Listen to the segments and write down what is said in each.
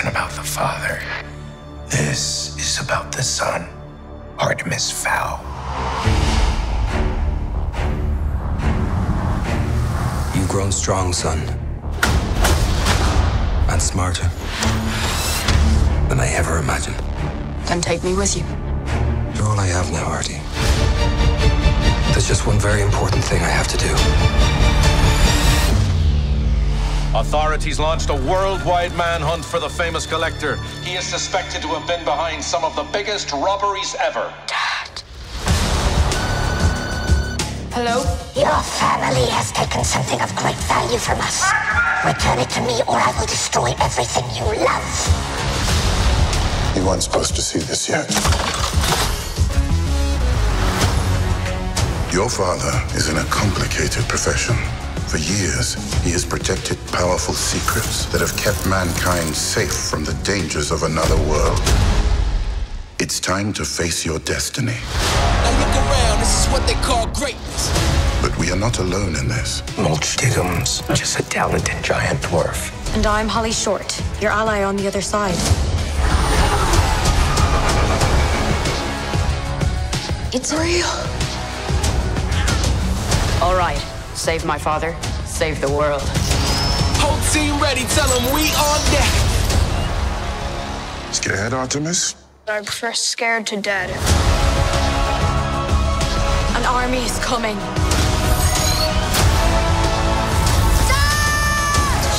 isn't about the Father. This is about the Son, Artemis Fowl. You've grown strong, son. And smarter than I ever imagined. Then take me with you. You're all I have now, Artie. There's just one very important thing I have to do. Authorities launched a worldwide manhunt for the famous collector. He is suspected to have been behind some of the biggest robberies ever. Dad. Hello? Your family has taken something of great value from us. Return it to me, or I will destroy everything you love. You weren't supposed to see this yet. Your father is in a complicated profession. For years, he has protected powerful secrets that have kept mankind safe from the dangers of another world. It's time to face your destiny. Now look around, this is what they call greatness. But we are not alone in this. Mulch Diggums just a talented giant dwarf. And I'm Holly Short, your ally on the other side. It's real. All right. Save my father. Save the world. Whole team ready, tell them we are dead. Scared, Artemis? I prefer scared to dead. An army is coming.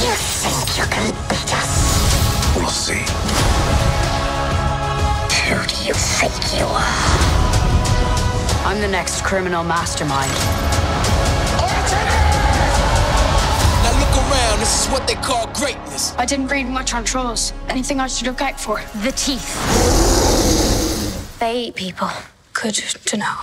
You think you can beat us? We'll see. Who do you think you are? I'm the next criminal mastermind. Now look around, this is what they call greatness. I didn't read much on trolls. Anything I should look out for? The teeth. They eat people. Good to know.